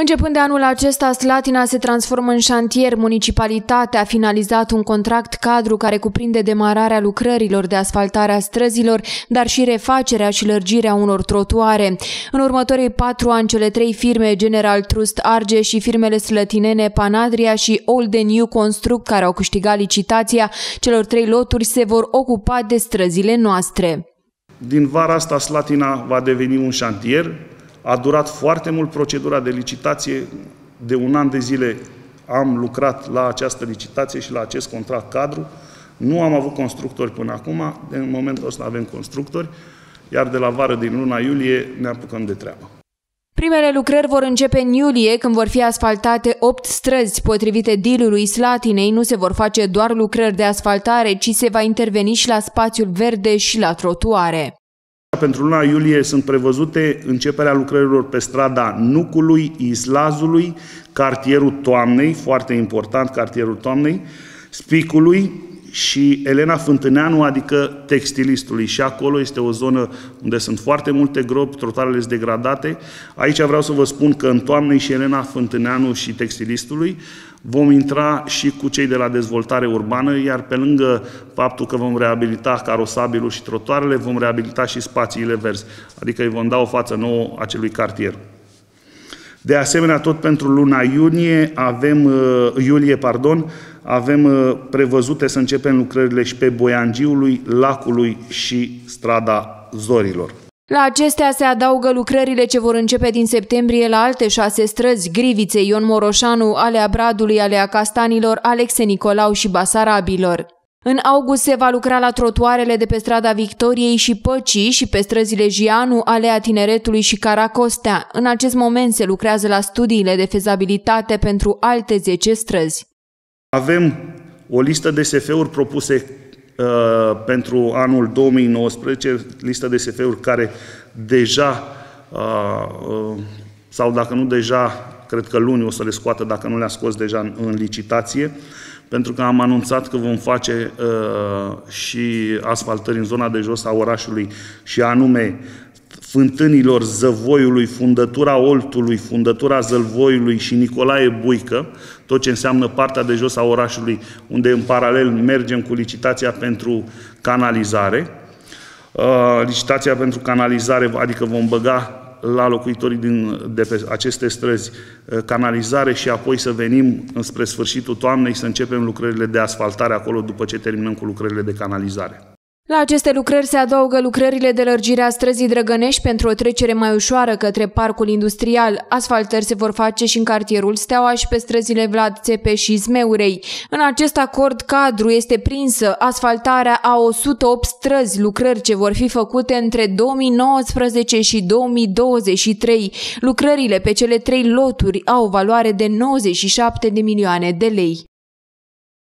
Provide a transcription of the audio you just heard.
Începând de anul acesta, Slatina se transformă în șantier. Municipalitatea a finalizat un contract cadru care cuprinde demararea lucrărilor de asfaltare a străzilor, dar și refacerea și lărgirea unor trotuare. În următorii patru ani, cele trei firme General Trust Arge și firmele slătinene Panadria și Old New Construct, care au câștigat licitația celor trei loturi, se vor ocupa de străzile noastre. Din vara asta, Slatina va deveni un șantier, a durat foarte mult procedura de licitație. De un an de zile am lucrat la această licitație și la acest contract cadru. Nu am avut constructori până acum, în momentul ăsta avem constructori, iar de la vară din luna iulie ne apucăm de treabă. Primele lucrări vor începe în iulie, când vor fi asfaltate 8 străzi. Potrivit edilului Slatinei, nu se vor face doar lucrări de asfaltare, ci se va interveni și la spațiul verde și la trotuare. Pentru luna iulie sunt prevăzute începerea lucrărilor pe strada Nucului, Islazului, cartierul Toamnei, foarte important, cartierul Toamnei, Spicului și Elena Fântâneanu, adică textilistului. Și acolo este o zonă unde sunt foarte multe gropi, trotarele sunt degradate. Aici vreau să vă spun că în Toamnei și Elena Fântâneanu și textilistului Vom intra și cu cei de la dezvoltare urbană, iar pe lângă faptul că vom reabilita carosabilul și trotuarele, vom reabilita și spațiile verzi, adică îi vom da o față nouă acelui cartier. De asemenea, tot pentru luna iunie avem, uh, iulie, pardon, avem uh, prevăzute să începem lucrările și pe Boiangiului, Lacului și strada Zorilor. La acestea se adaugă lucrările ce vor începe din septembrie la alte șase străzi, Grivițe, Ion Moroșanu, Alea Bradului, Alea Castanilor, Alexe Nicolau și Basarabilor. În august se va lucra la trotuarele de pe strada Victoriei și Păcii și pe străzile Gianu, Alea Tineretului și Caracostea. În acest moment se lucrează la studiile de fezabilitate pentru alte 10 străzi. Avem o listă de SF-uri propuse Uh, pentru anul 2019, listă de SF-uri care deja, uh, uh, sau dacă nu deja, cred că luni o să le scoată, dacă nu le-a scos deja în, în licitație, pentru că am anunțat că vom face uh, și asfaltări în zona de jos a orașului și anume fântânilor Zăvoiului, fundătura Oltului, fundătura Zălvoiului și Nicolae Buică, tot ce înseamnă partea de jos a orașului, unde în paralel mergem cu licitația pentru canalizare. Uh, licitația pentru canalizare, adică vom băga la locuitorii din, de pe aceste străzi uh, canalizare și apoi să venim spre sfârșitul toamnei să începem lucrările de asfaltare acolo după ce terminăm cu lucrările de canalizare. La aceste lucrări se adaugă lucrările de lărgire a străzii Drăgănești pentru o trecere mai ușoară către parcul industrial. Asfaltări se vor face și în cartierul Steaua și pe străzile Vlad Țepe și Zmeurei. În acest acord cadru este prinsă asfaltarea a 108 străzi, lucrări ce vor fi făcute între 2019 și 2023. Lucrările pe cele trei loturi au o valoare de 97 de milioane de lei.